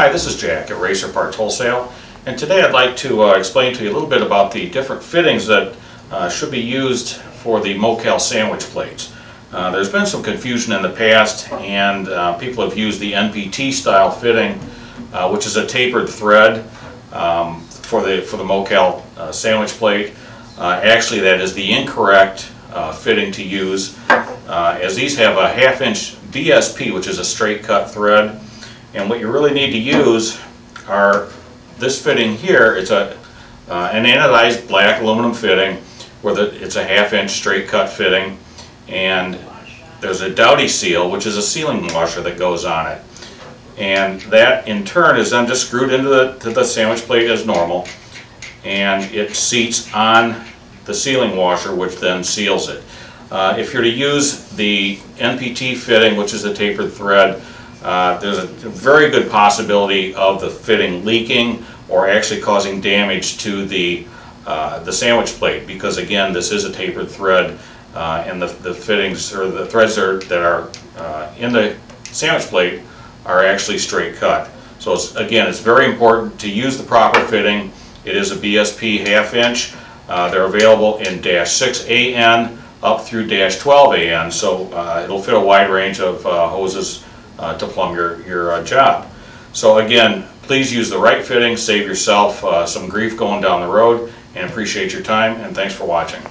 Hi, this is Jack at Racer Parts Wholesale, and today I'd like to uh, explain to you a little bit about the different fittings that uh, should be used for the Mocal sandwich plates. Uh, there's been some confusion in the past, and uh, people have used the NPT style fitting, uh, which is a tapered thread um, for the for the Mocal uh, sandwich plate. Actually, that is the incorrect fitting to use, as these have a half-inch BSP, which is a straight cut thread. And what you really need to use are this fitting here. It's a uh, an anodized black aluminum fitting, where the, it's a half-inch straight cut fitting, and there's a Dowty seal, which is a sealing washer that goes on it. And that in turn is then just screwed into the, to the sandwich plate as normal. And it seats on the sealing washer, which then seals it. Uh, if you're to use the NPT fitting, which is the tapered thread, uh, there's a very good possibility of the fitting leaking or actually causing damage to the, uh, the sandwich plate because again, this is a tapered thread uh, and the, the fittings or the threads are, that are uh, in the sandwich plate are actually straight cut. So it's, again, it's very important to use the proper fitting. It is a BSP half inch. Uh, they're available in dash 6 AN up through dash 12 AN, so it'll fit a wide range of hoses uh, to plumb your, your uh, job. So again, please use the right fitting, save yourself uh, some grief going down the road, and appreciate your time, and thanks for watching.